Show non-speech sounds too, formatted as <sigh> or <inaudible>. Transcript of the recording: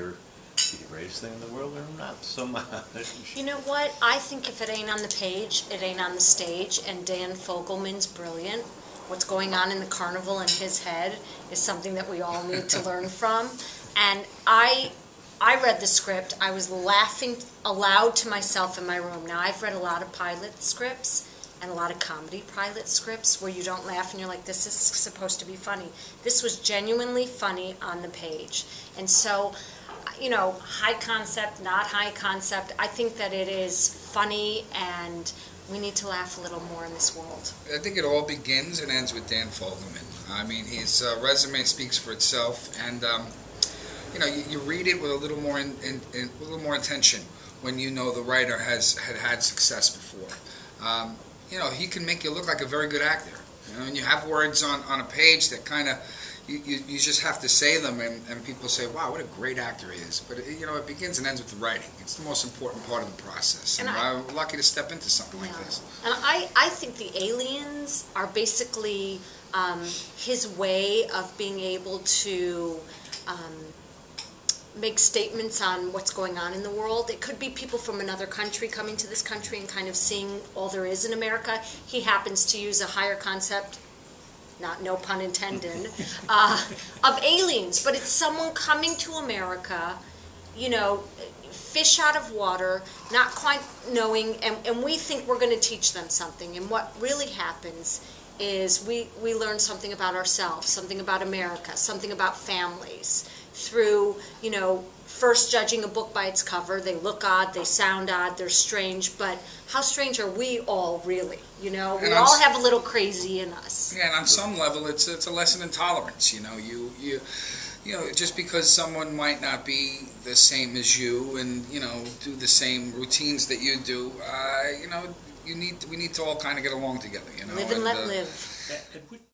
either be the greatest thing in the world or not so much. You know what? I think if it ain't on the page, it ain't on the stage, and Dan Fogelman's brilliant. What's going on in the carnival in his head is something that we all need to learn <laughs> from. And I, I read the script. I was laughing aloud to myself in my room. Now I've read a lot of pilot scripts and a lot of comedy pilot scripts where you don't laugh and you're like, this is supposed to be funny. This was genuinely funny on the page, and so you know, high concept, not high concept. I think that it is funny and we need to laugh a little more in this world. I think it all begins and ends with Dan Fogelman. I mean, his uh, resume speaks for itself, and um, you know, you, you, read it with a little more in, in, in, a little more attention when you know the writer has had had success before. Um, you know, he can make you look like a very good actor. You know, and you have words on, on a page that kind of you, you, you, just have to say them, and, and people say, "Wow, what a great actor he is." But it, you know, it begins and ends with the writing. It's the most important part of the process, and, and I, am lucky to step into something yeah. like this. And I, I think the aliens are basically um, his way of being able to. Um, make statements on what's going on in the world. It could be people from another country coming to this country and kind of seeing all there is in America. He happens to use a higher concept not no pun intended, <laughs> uh, of aliens, but it's someone coming to America, you know, fish out of water, not quite knowing, and, and we think we're going to teach them something. And what really happens is we, we learn something about ourselves, something about America, something about families through, you know, first judging a book by its cover. They look odd, they sound odd, they're strange, but how strange are we all really? You know, we all have a little crazy in us. Yeah, and on some level, it's it's a lesson in tolerance. You know, you you you know, just because someone might not be the same as you and you know do the same routines that you do, uh, you know, you need we need to all kind of get along together. You know, live and, and let uh, live.